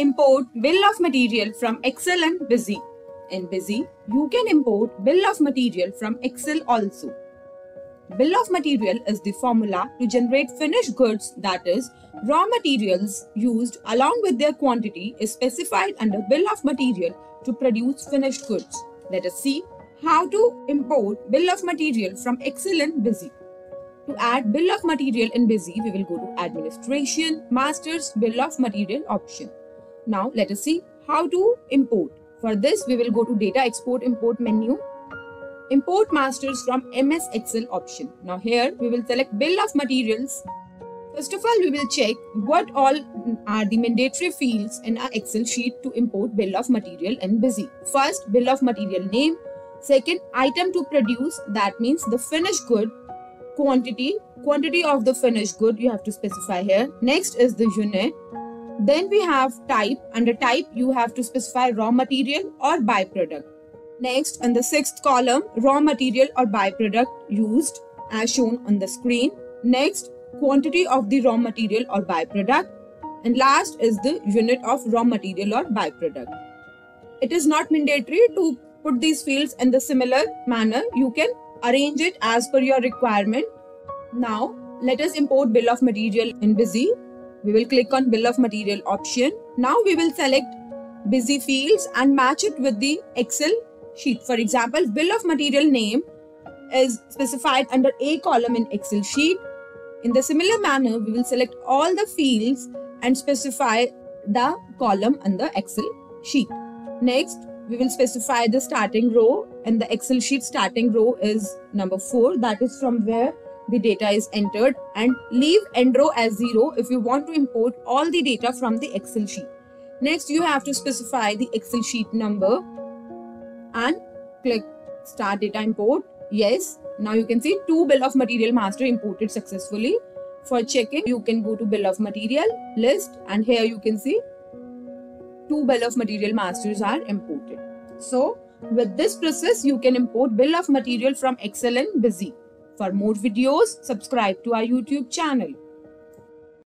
import bill of material from Excel and Busy. In Busy, you can import bill of material from Excel also. Bill of material is the formula to generate finished goods that is, raw materials used along with their quantity is specified under bill of material to produce finished goods. Let us see how to import bill of material from Excel and Busy. To add bill of material in Busy, we will go to Administration, Masters, Bill of Material option. Now let us see how to import. For this, we will go to Data Export Import menu import masters from MS Excel option. Now here we will select bill of materials. First of all, we will check what all are the mandatory fields in our Excel sheet to import bill of material in Busy. First, bill of material name. Second, item to produce. That means the finished good quantity. Quantity of the finished good you have to specify here. Next is the unit. Then we have type. Under type, you have to specify raw material or byproduct. Next, in the sixth column, raw material or byproduct used as shown on the screen. Next, quantity of the raw material or byproduct. And last is the unit of raw material or byproduct. It is not mandatory to put these fields in the similar manner. You can arrange it as per your requirement. Now, let us import bill of material in Busy. We will click on bill of material option. Now we will select busy fields and match it with the Excel sheet. For example, bill of material name is specified under A column in Excel sheet. In the similar manner, we will select all the fields and specify the column on the Excel sheet. Next, we will specify the starting row and the Excel sheet starting row is number 4 that is from where the data is entered and leave end row as 0 if you want to import all the data from the Excel sheet. Next, you have to specify the Excel sheet number and click start data import. Yes, now you can see two bill of material master imported successfully. For checking, you can go to bill of material list and here you can see two bill of material masters are imported. So with this process, you can import bill of material from Excel and Busy. For more videos, subscribe to our YouTube channel.